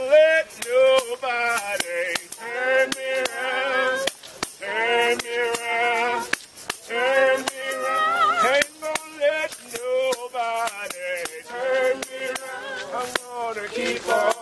let nobody turn me around, turn me around, turn me around. Ain't gonna let nobody turn me around. I'm gonna keep on.